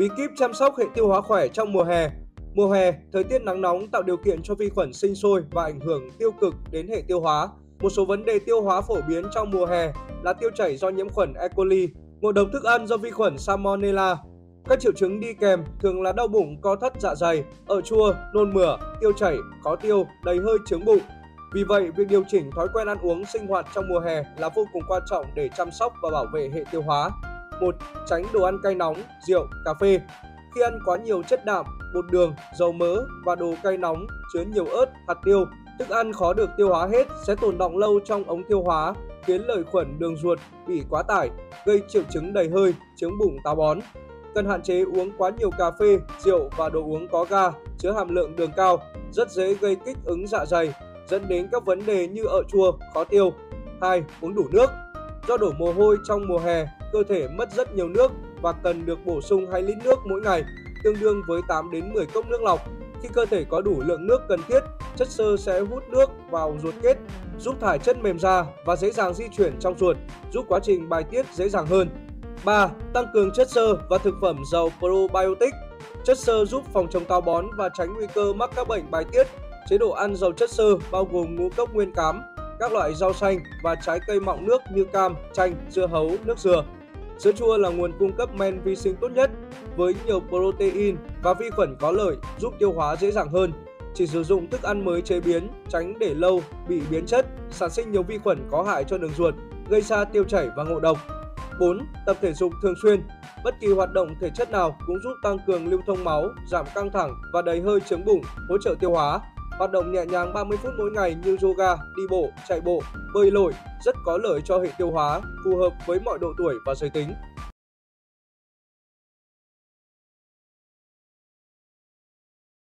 Bí kíp chăm sóc hệ tiêu hóa khỏe trong mùa hè. Mùa hè, thời tiết nắng nóng tạo điều kiện cho vi khuẩn sinh sôi và ảnh hưởng tiêu cực đến hệ tiêu hóa. Một số vấn đề tiêu hóa phổ biến trong mùa hè là tiêu chảy do nhiễm khuẩn E. coli, ngộ độc thức ăn do vi khuẩn Salmonella. Các triệu chứng đi kèm thường là đau bụng, co thắt dạ dày, ở chua, nôn mửa, tiêu chảy, khó tiêu, đầy hơi trướng bụng. Vì vậy, việc điều chỉnh thói quen ăn uống sinh hoạt trong mùa hè là vô cùng quan trọng để chăm sóc và bảo vệ hệ tiêu hóa. 1. Tránh đồ ăn cay nóng, rượu, cà phê. Khi ăn quá nhiều chất đạm, bột đường, dầu mỡ và đồ cay nóng chứa nhiều ớt, hạt tiêu, thức ăn khó được tiêu hóa hết sẽ tồn đọng lâu trong ống tiêu hóa, khiến lợi khuẩn đường ruột bị quá tải, gây triệu chứng đầy hơi, chứng bụng táo bón. Cần hạn chế uống quá nhiều cà phê, rượu và đồ uống có ga, chứa hàm lượng đường cao, rất dễ gây kích ứng dạ dày, dẫn đến các vấn đề như ợ chua, khó tiêu. 2. Uống đủ nước. Do đổ mồ hôi trong mùa hè, cơ thể mất rất nhiều nước và cần được bổ sung 2 lít nước mỗi ngày, tương đương với 8 đến 10 cốc nước lọc. Khi cơ thể có đủ lượng nước cần thiết, chất xơ sẽ hút nước vào ruột kết, giúp thải chất mềm ra và dễ dàng di chuyển trong ruột, giúp quá trình bài tiết dễ dàng hơn. 3. Tăng cường chất xơ và thực phẩm giàu probiotic. Chất xơ giúp phòng chống táo bón và tránh nguy cơ mắc các bệnh bài tiết. Chế độ ăn giàu chất xơ bao gồm ngũ cốc nguyên cám, các loại rau xanh và trái cây mọng nước như cam, chanh, dưa hấu, nước dừa. Sữa chua là nguồn cung cấp men vi sinh tốt nhất với nhiều protein và vi khuẩn có lợi giúp tiêu hóa dễ dàng hơn. Chỉ sử dụng thức ăn mới chế biến, tránh để lâu bị biến chất, sản sinh nhiều vi khuẩn có hại cho đường ruột, gây ra tiêu chảy và ngộ độc. 4. Tập thể dục thường xuyên. Bất kỳ hoạt động thể chất nào cũng giúp tăng cường lưu thông máu, giảm căng thẳng và đầy hơi trướng bụng, hỗ trợ tiêu hóa. Hoạt động nhẹ nhàng 30 phút mỗi ngày như yoga, đi bộ, chạy bộ, bơi lội rất có lợi cho hệ tiêu hóa, phù hợp với mọi độ tuổi và giới tính.